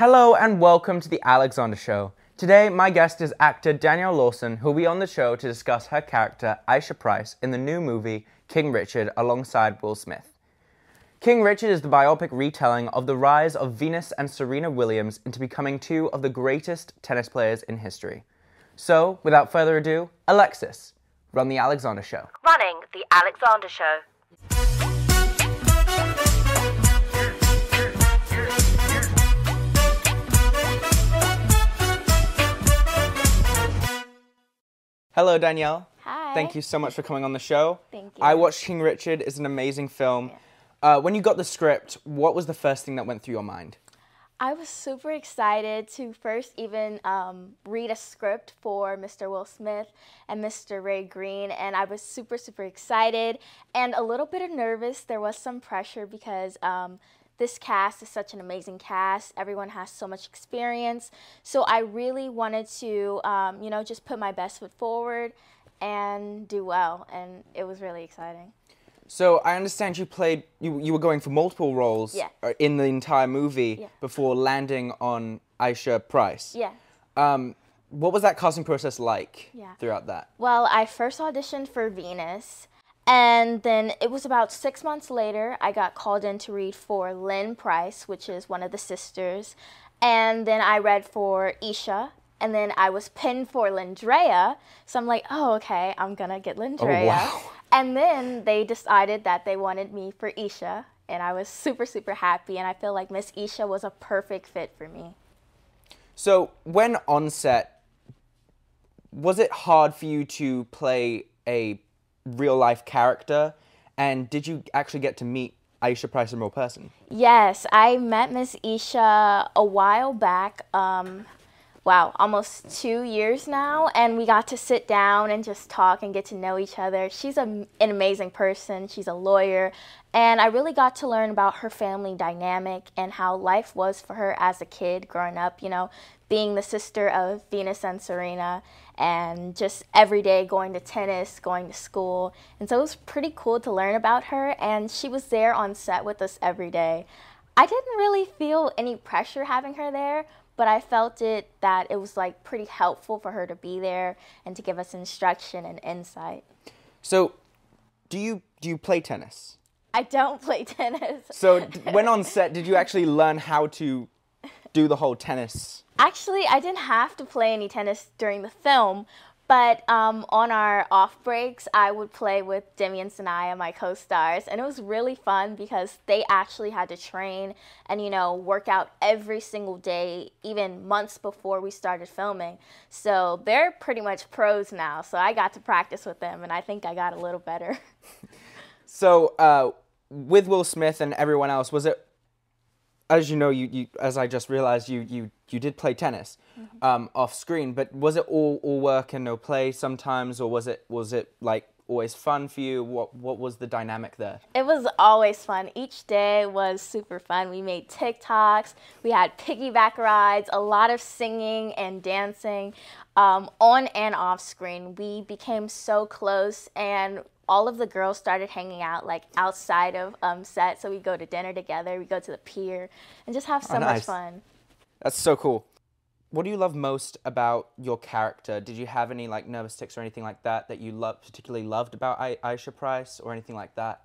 Hello and welcome to the Alexander Show. Today, my guest is actor Daniele Lawson, who will be on the show to discuss her character Aisha Price in the new movie King Richard alongside Will Smith. King Richard is the biopic retelling of the rise of Venus and Serena Williams into becoming two of the greatest tennis players in history. So, without further ado, Alexis, run the Alexander Show. Running the Alexander Show. Hello, Daniele. Hi. Thank you so much for coming on the show. Thank you. I watched King Richard. It's an amazing film. Uh, when you got the script, what was the first thing that went through your mind? I was super excited to first even um, read a script for Mr. Will Smith and Mr. Ray Green, and I was super, super excited and a little bit of nervous. There was some pressure because um, this cast is such an amazing cast. Everyone has so much experience. So I really wanted to, um, you know, just put my best foot forward and do well, and it was really exciting. So I understand you played. You you were going for multiple roles Yeah. uh, in the entire movie Yeah. before landing on Aisha Price. Yeah. Um, what was that casting process like Yeah. throughout that? Well, I first auditioned for Venus, and then it was about six months later I got called in to read for Lynn Price, which is one of the sisters, and then I read for Isha, and then I was pinned for Lyndrea. So I'm like, oh, okay, I'm gonna get oh, Lyndrea. Oh, wow. And then they decided that they wanted me for Isha, and I was super, super happy, and I feel like Miss Isha was a perfect fit for me. So when on set, was it hard for you to play a real life character? And did you actually get to meet Aisha Price in real person? Yes, I met Miss Isha a while back. Um, wow, almost two years now, and we got to sit down and just talk and get to know each other. She's a, an amazing person. She's a lawyer, and I really got to learn about her family dynamic and how life was for her as a kid growing up. You know, being the sister of Venus and Serena, and just every day going to tennis, going to school. And so it was pretty cool to learn about her, and she was there on set with us every day. I didn't really feel any pressure having her there, but I felt it that it was like pretty helpful for her to be there and to give us instruction and insight. So, do you do you play tennis? I don't play tennis. So when on set, did you actually learn how to do the whole tennis? Actually, I didn't have to play any tennis during the film, but um, on our off breaks, I would play with Demi and Saniyya, my co-stars, and it was really fun because they actually had to train and you know work out every single day, even months before we started filming. So they're pretty much pros now. So I got to practice with them, and I think I got a little better. So uh, with Will Smith and everyone else, was it? As you know, you, you as I just realized, you you you did play tennis um, off screen, but was it all all work and no play sometimes, or was it was it like always fun for you? What what was the dynamic there? It was always fun. Each day was super fun. We made TikToks, we had piggyback rides, a lot of singing and dancing um, on and off screen. We became so close, and all of the girls started hanging out like outside of um, set. So we go to dinner together, we go to the pier, and just have so much nice. fun. That's so cool. What do you love most about your character? Did you have any like nervous tics or anything like that that you love particularly loved about I- Aisha Price or anything like that?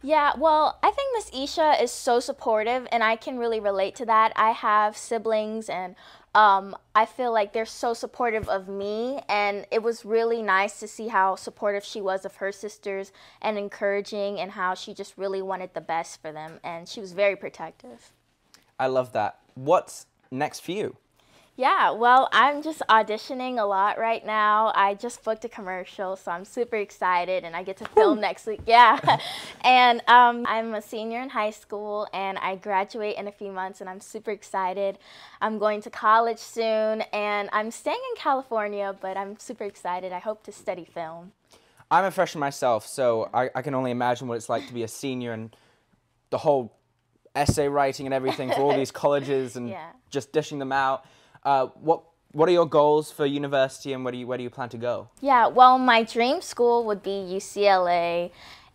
Yeah, well, I think Miss Isha is so supportive, and I can really relate to that. I have siblings, and um, I feel like they're so supportive of me, and it was really nice to see how supportive she was of her sisters and encouraging, and how she just really wanted the best for them, and she was very protective. I love that. What's next for you? Yeah, well, I'm just auditioning a lot right now. I just booked a commercial, so I'm super excited, and I get to film next week. Yeah, and um, I'm a senior in high school, and I graduate in a few months, and I'm super excited. I'm going to college soon, and I'm staying in California, but I'm super excited. I hope to study film. I'm a freshman myself, so I, I can only imagine what it's like to be a senior and the whole essay writing and everything for all these colleges and Yeah. just dishing them out. Uh, what what are your goals for university and where do you where do you plan to go? Yeah, well, my dream school would be UCLA.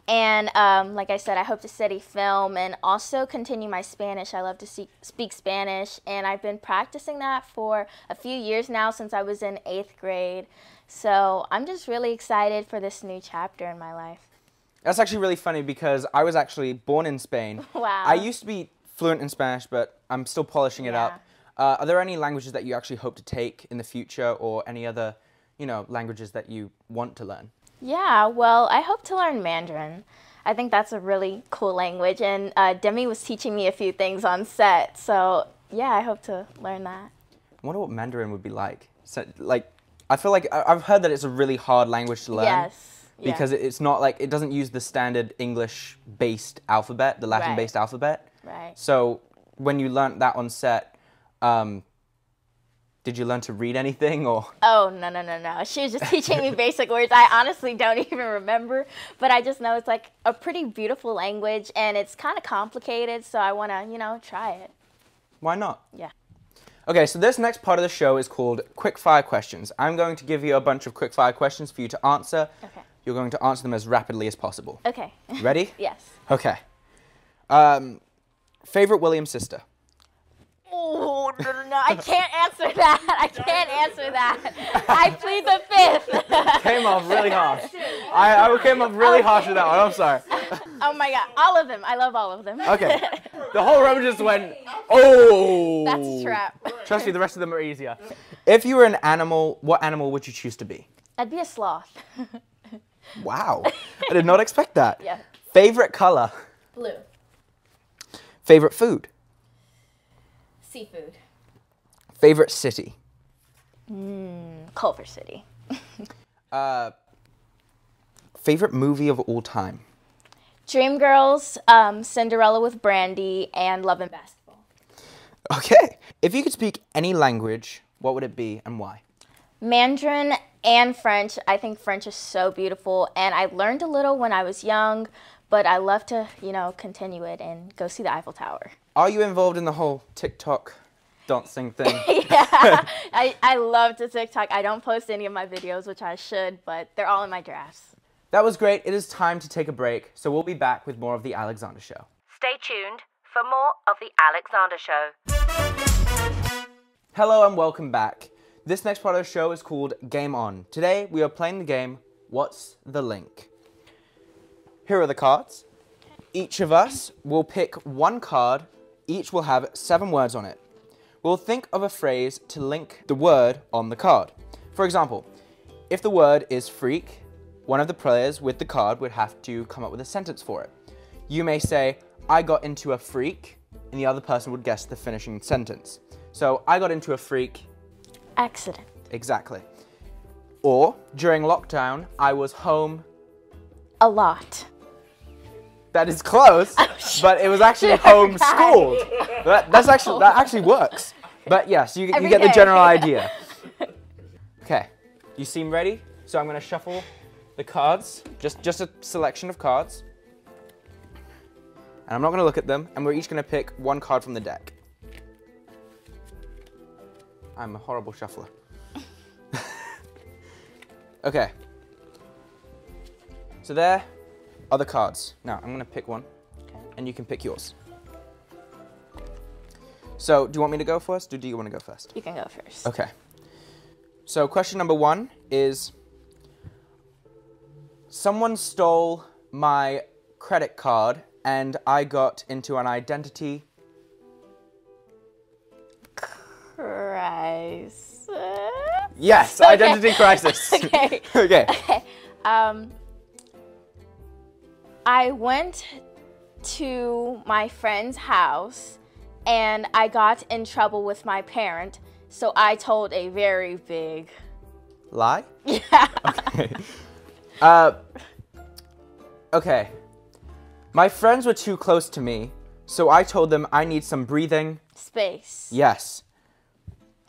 And um, like I said, I hope to study film and also continue my Spanish. I love to see, speak Spanish, and I've been practicing that for a few years now since I was in eighth grade. So I'm just really excited for this new chapter in my life. That's actually really funny because I was actually born in Spain. Wow. I used to be fluent in Spanish, but I'm still polishing it Yeah. up. Uh, are there any languages that you actually hope to take in the future, or any other, you know, languages that you want to learn? Yeah, well, I hope to learn Mandarin. I think that's a really cool language, and uh, Demi was teaching me a few things on set. So yeah, I hope to learn that. I wonder what Mandarin would be like. So, like, I feel like I've heard that it's a really hard language to learn. Yes. Because it- it's not like it doesn't use the standard English-based alphabet, the Latin-based alphabet. right. So when you learnt that on set, um, did you learn to read anything or? Oh no no no no! She was just teaching me basic words. I honestly don't even remember, but I just know it's like a pretty beautiful language, and it's kind of complicated. So I want to you know try it. Why not? Yeah. Okay, so this next part of the show is called quick fire questions. I'm going to give you a bunch of quick fire questions for you to answer. Okay. You're going to answer them as rapidly as possible. Okay. Ready? yes. Okay. Um, favorite Williams sister? Oh no no no! I can't answer that. I can't answer that. I plead the fifth. Came off really harsh. I, I came off really harsh with that one. I'm sorry. oh my god! All of them. I love all of them. Okay. The whole room just went, oh. That's a trap. Trust me, the rest of them are easier. If you were an animal, what animal would you choose to be? I'd be a sloth. Wow. I did not expect that. Yeah. Favorite color? Blue. Favorite food? Seafood. Favorite city? Culver City. Uh, favorite movie of all time? Dreamgirls, um, Cinderella with Brandy, and Love and Basketball. Okay. If you could speak any language, what would it be and why? Mandarin and French. I think French is so beautiful, and I learned a little when I was young, but I love to, you know, continue it and go see the Eiffel Tower. Are you involved in the whole TikTok dancing thing? yeah, I, I love to TikTok. I don't post any of my videos, which I should, but they're all in my drafts. that was great. It is time to take a break, so we'll be back with more of The Alexander Show. Stay tuned for more of The Alexander Show. Hello and welcome back. This next part of the show is called Game On. Today we are playing the game What's the Link? Here are the cards. Each of us will pick one card, each will have seven words on it. We'll think of a phrase to link the word on the card. For example, if the word is freak, one of the players with the card would have to come up with a sentence for it. You may say, I got into a freak, and the other person would guess the finishing sentence. So, I got into a freak, Accident. exactly. Or, during lockdown, I was home. A lot. That is close, oh, but it was actually homeschooled. That, that's actually that actually oh. works. But yes, you, you Every get the general idea. Okay, you seem ready? So I'm gonna shuffle the cards, just just a selection of cards, and I'm not gonna look at them. And we're each gonna pick one card from the deck. I'm a horrible shuffler. okay. So there the cards. Now I'm gonna pick one, and you can pick yours. So, do you want me to go first, or do you want to go first? You can go first. Okay. So, question number one is Someone stole my credit card and I got into an identity. Crisis. Yes, Okay. identity crisis. Okay. okay. Um, I went to my friend's house and I got in trouble with my parent, so I told a very big. Lie? Yeah. Okay. Uh, okay. My friends were too close to me, so I told them I need some breathing. Space. Yes.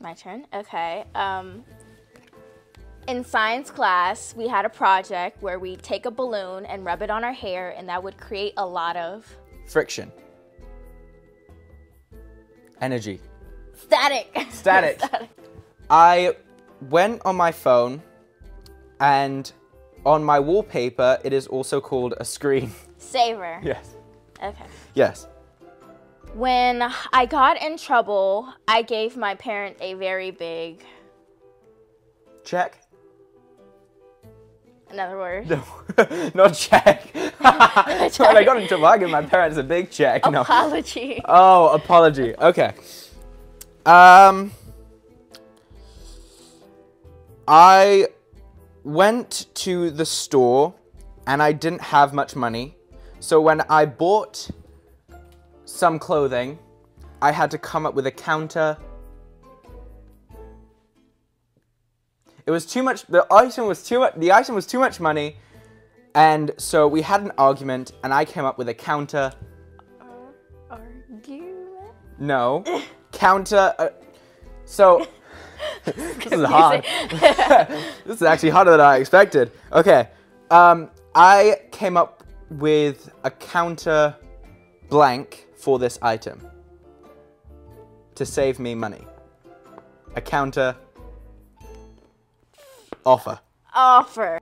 My turn. Okay. Um, in science class, we had a project where we take a balloon and rub it on our hair, and that would create a lot of Friction. Energy. static. Static. I went on my phone and on my wallpaper, it is also called a screen. Saver. yes. Okay. Yes. When I got in trouble, I gave my parent a very big, Check. Another word, No, not check. when I got in gave my parents a big check. No. apology. Oh, apology. Okay. Um, I went to the store and I didn't have much money. So when I bought some clothing, I had to come up with a counter. It was too much. The item was too much. The item was too much money, and so we had an argument, and I came up with a counter. Argument. No. Counter. Uh, so. this is hard. this is actually harder than I expected. Okay. Um, I came up with a counter blank for this item to save me money. A counter offer. Offer.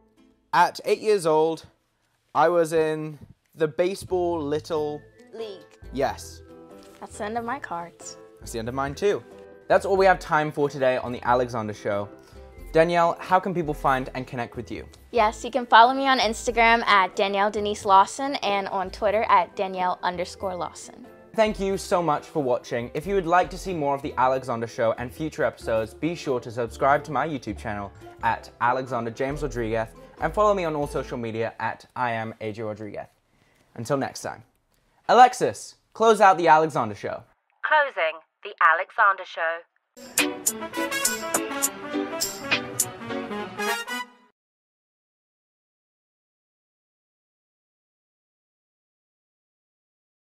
At eight years old, I was in the baseball little. League. Yes, That's the end of my cards. That's the end of mine too. That's all we have time for today on the Alexander Show. Daniele, how can people find and connect with you? Yes, you can follow me on Instagram at Daniele Denise Lawson and on Twitter at Danielle underscore Lawson. Thank you so much for watching. If you would like to see more of the Alexander Show and future episodes, be sure to subscribe to my YouTube channel at Alexander James Rodriguez and follow me on all social media at I am AJ Rodriguez. Until next time. Alexis, close out the Alexander Show. Closing the Alexander Show.